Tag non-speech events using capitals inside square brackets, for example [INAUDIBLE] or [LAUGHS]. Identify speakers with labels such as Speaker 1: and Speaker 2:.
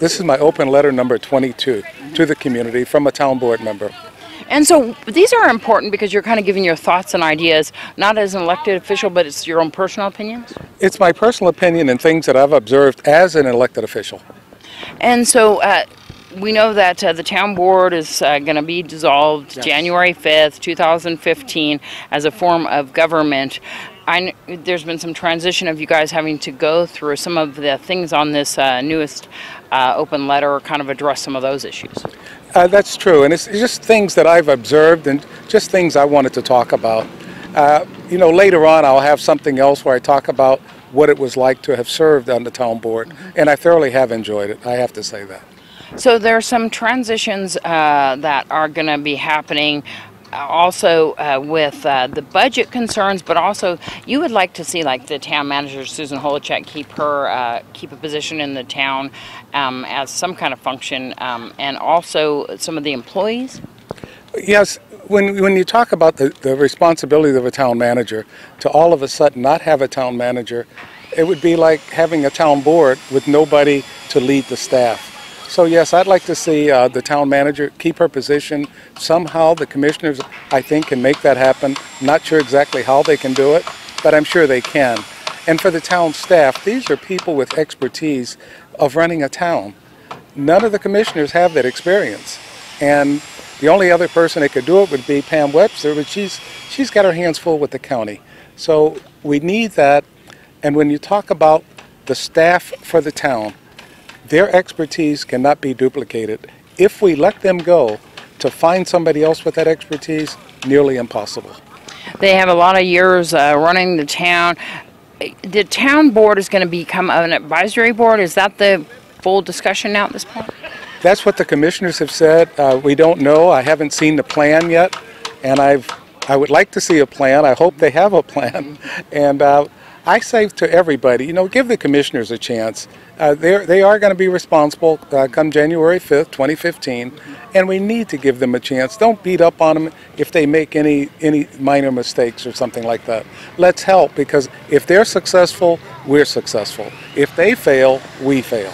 Speaker 1: This is my open letter number 22 to the community from a town board member.
Speaker 2: And so these are important because you're kind of giving your thoughts and ideas, not as an elected official, but it's your own personal opinions.
Speaker 1: It's my personal opinion and things that I've observed as an elected official.
Speaker 2: And so uh, we know that uh, the town board is uh, going to be dissolved January 5th, 2015, as a form of government. I there's been some transition of you guys having to go through some of the things on this uh, newest uh, open letter, or kind of address some of those issues.
Speaker 1: Uh, that's true, and it's just things that I've observed and just things I wanted to talk about. Uh, you know, later on I'll have something else where I talk about what it was like to have served on the town board, and I thoroughly have enjoyed it, I have to say that.
Speaker 2: So there are some transitions uh, that are going to be happening. Also, uh, with uh, the budget concerns, but also you would like to see, like the town manager Susan Holecheck, keep her uh, keep a position in the town um, as some kind of function, um, and also some of the employees.
Speaker 1: Yes, when, when you talk about the, the responsibility of a town manager, to all of a sudden not have a town manager, it would be like having a town board with nobody to lead the staff. So yes, I'd like to see uh, the town manager keep her position. Somehow the commissioners, I think, can make that happen. Not sure exactly how they can do it, but I'm sure they can. And for the town staff, these are people with expertise of running a town. None of the commissioners have that experience. And the only other person that could do it would be Pam Webster, but she's, she's got her hands full with the county. So we need that. And when you talk about the staff for the town, their expertise cannot be duplicated. If we let them go, to find somebody else with that expertise, nearly impossible.
Speaker 2: They have a lot of years uh, running the town. The town board is going to become an advisory board. Is that the full discussion now at this point?
Speaker 1: That's what the commissioners have said. Uh, we don't know. I haven't seen the plan yet, and I've I would like to see a plan. I hope they have a [LAUGHS] plan. And uh, I say to everybody, you know, give the commissioners a chance. Uh, they're, they are going to be responsible uh, come January 5th, 2015, and we need to give them a chance. Don't beat up on them if they make any, any minor mistakes or something like that. Let's help because if they're successful, we're successful. If they fail, we fail.